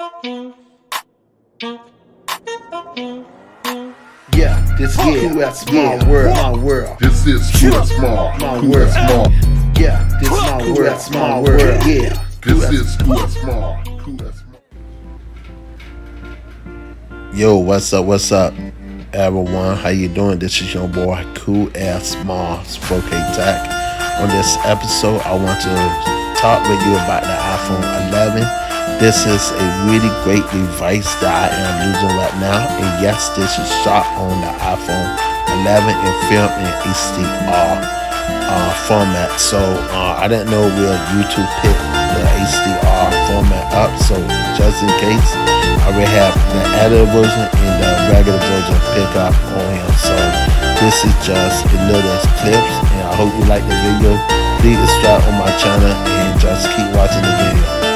Yeah, this yeah, that's my world, my world. This is Cool Small. My world. Small. Yeah, this my world, that's my world. Yeah, This is Cool Small. Small. Yo, what's up? What's up, everyone? How you doing? This is your boy Cool Ass Small Spoke Tech. On this episode, I want to talk with you about the iPhone 11. This is a really great device that I am using right now, and yes, this is shot on the iPhone 11 and filmed in HDR uh, format. So uh, I didn't know where YouTube picked the HDR format up. So just in case, I already have the edited version and the regular version pick up on him. So this is just a little clips, and I hope you like the video. Please subscribe on my channel and just keep watching the video.